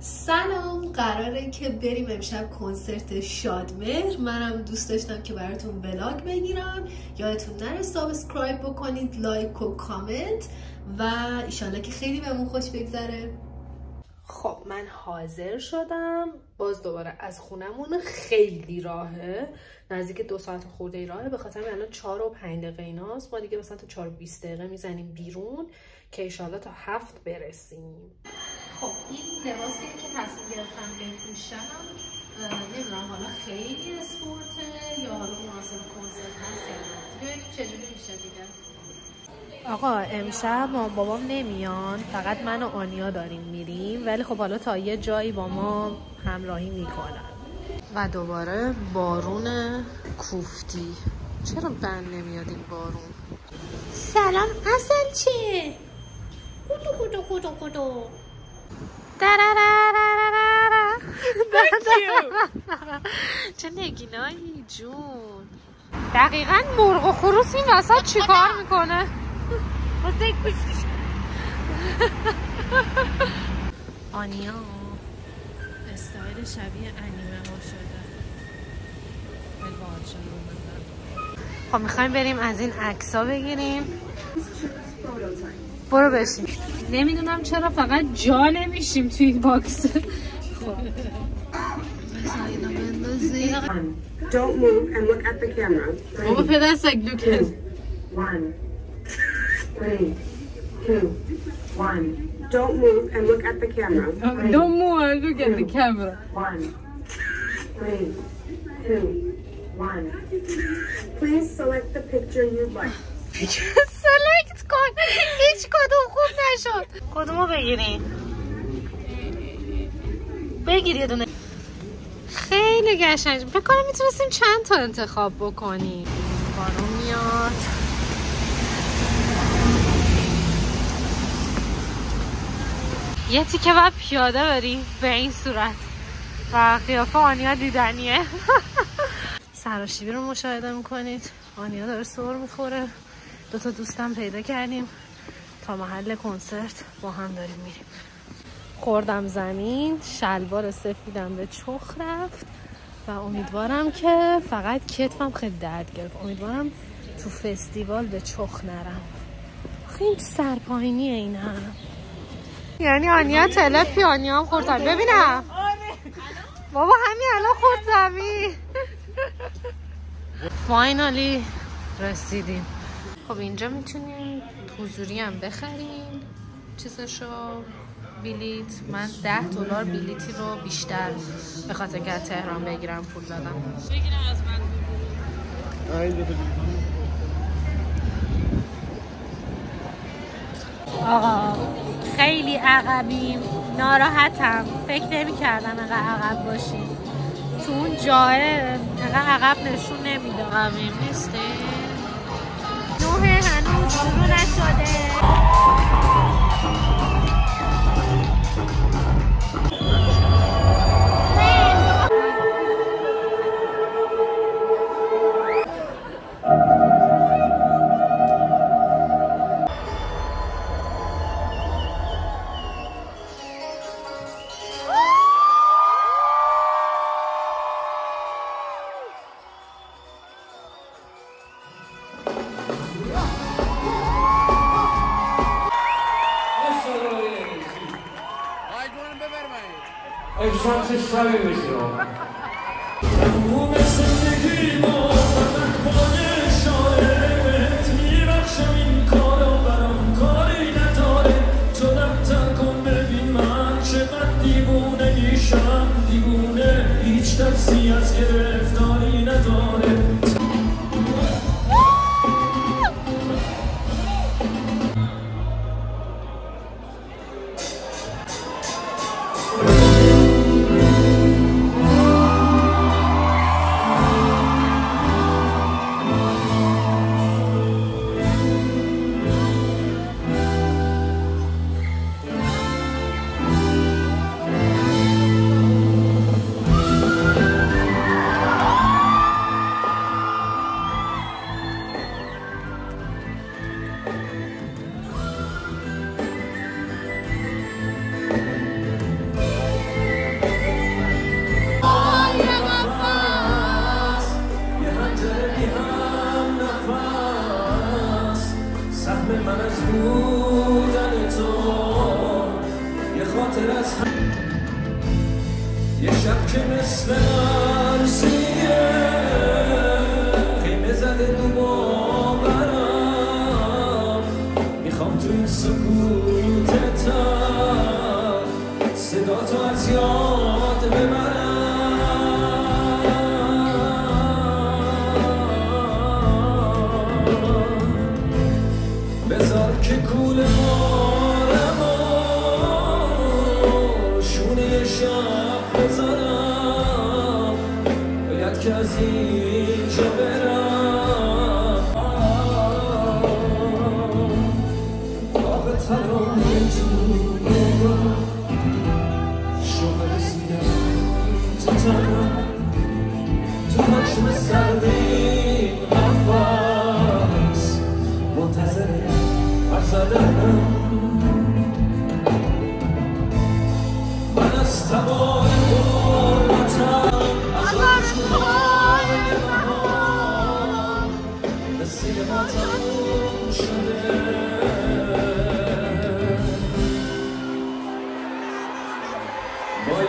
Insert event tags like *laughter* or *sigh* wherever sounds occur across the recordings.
سلام قراره که بریم امشب کنسرت شادمهر. منم دوست داشتم که براتون vlog بگیرم. یادتون نره subscribe بکنید like و کامنت و ایشالله که خیلی بهمون خوش بگذره. خب من حاضر شدم. باز دوباره از خونمون خیلی راهه. نزدیک دو ساعت خورده ای راهه. به خاطر الان چهار و پنج دقیقه ایناست. ما دیگه مثلا تا چهار و بیست دقیقه می‌زنیم بیرون که ایشالله تا هفت برسیم. خب این لباسی که تصمیم گرفتم بپوشم نمی‌دونم حالا خیلی اسپورته یا حالا مناسب کنسرت هست یا چجوری میشه دیگه؟ آقا امشب ما بابام نمیان فقط من و آنیا داریم میریم ولی خب حالا تا یه جایی با ما همراهی می‌کنن. و دوباره بارون کوفتی. چرا بند نمیاد این بارون؟ سلام اصل چه کدو کدو کدو کدو *laughs* چه نگینایی جون. دقیقا مرغ و خروس این وسط چیکار می‌کنه؟ واسه گوشش *laughs* آنیا استایل شبیه انیمه ها شده. خب می‌خوایم بریم از این عکس بگیریم. برو بشین نمی‌دونم چرا فقط جا نمیشیم توی این box خب Don't move and look at the camera. بابا پدرسگ look کن One, three, two, one. Don't move and look at the camera. Don't move and look at the camera. One, three, two, one. Please select the picture you'd like. کن هیچ کدوم خوب نشد. کدومو بگیریم بگیر یه دونه. خیلی قشنگ فکر کنم می‌تونستیم چند تا انتخاب بکنیم. بارون میاد. یه تیکه باید پیاده بریم به این صورت. و قیافه آنیا دیدنیه. *laughs* سراشیبی رو مشاهده می‌کنید. آنیا داره سر می‌خوره. دو تا دوستم پیدا کردیم تا محل کنسرت با هم داریم میریم. خوردم زمین شلوار سفیدم به چخ رفت و امیدوارم که فقط کتفم خیلی درد گرفت. امیدوارم تو فستیوال به چخ نرم. خیلی سرپاینیه این هم یعنی آنیا تلپی آنیا هم خورد ببینم. بابا همین الان خورد زمین. *laughs* فاینالی رسیدیم. خب اینجا می‌تونیم حضوری هم بخریم. چیزشو بلیت. من ده دلار بلیتی رو بیشتر به خاطر که تهران بگیرم پول دادم. بگیرم از من. آقا خیلی عقبیم. ناراحتم. فکر نمی کردم انقدر عقب باشیم تو اون جاه انقدر عقب نشون نمیده عقبیم هنوز شروع نشده 殺しちゃうんですよ。می‌خوام تو این سکوتت صدا تو از یاد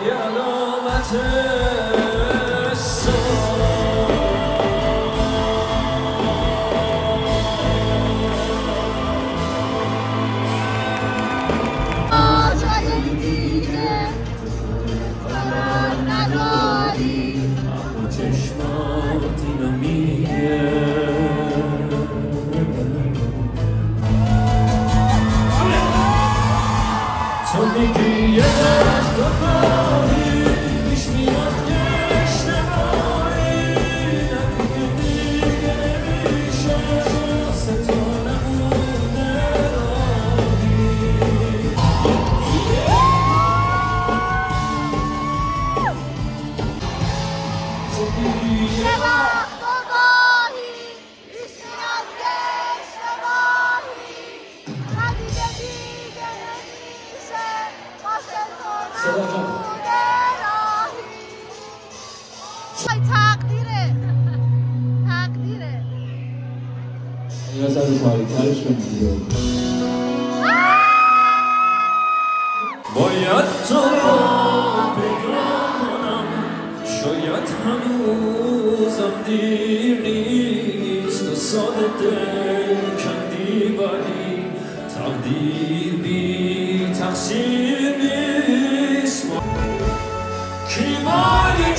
Yeah, no matter. باید تو را بگرانم شاید هنوزم دیر نیست و ساده دل کندی ولی تقدیر بی تقصیر نیست. کی مالی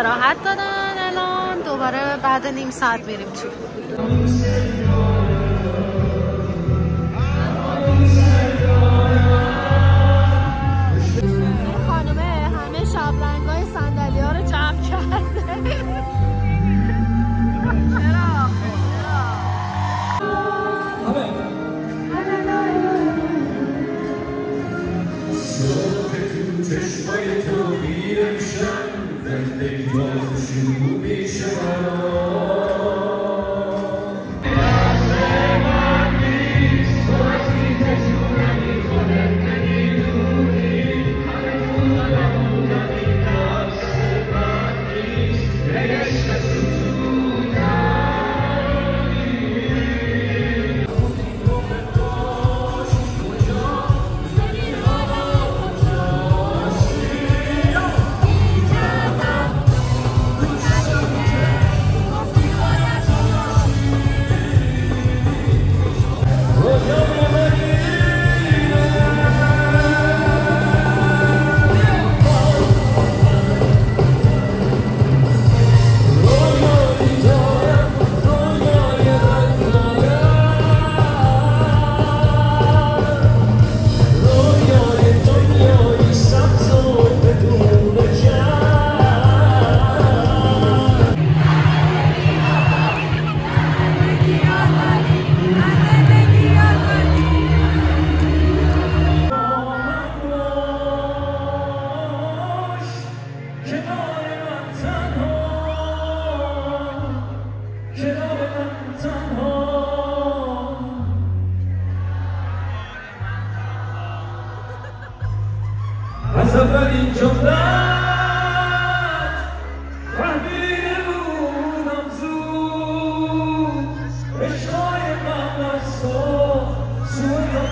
استراحت دادن الان. دوباره بعد نیم ساعت میریم تو. خانم همه شبرنگای سندلی ها رو جمع کرده. Tschüss, Leute, They was a shoe bitch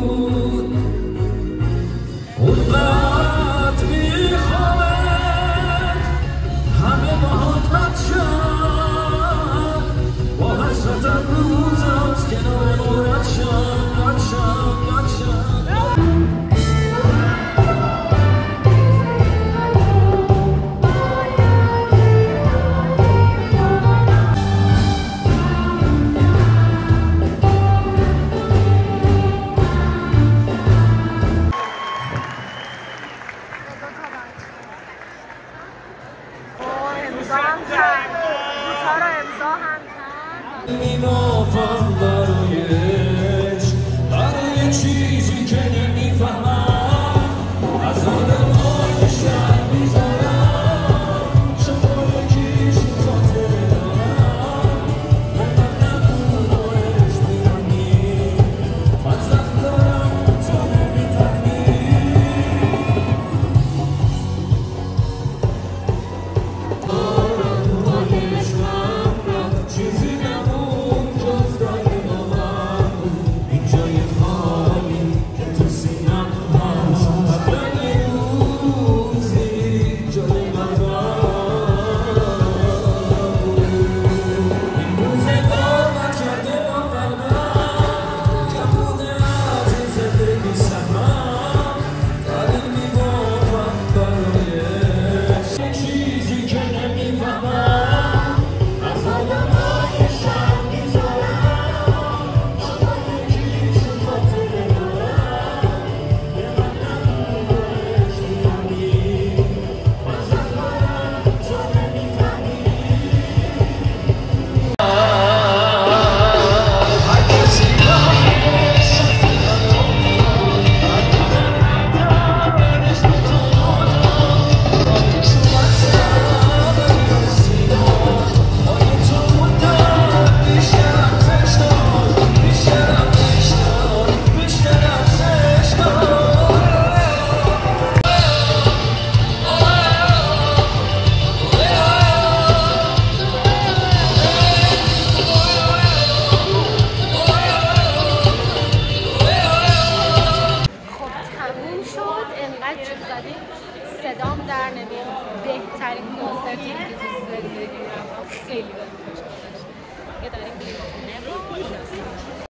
you. 你模仿了。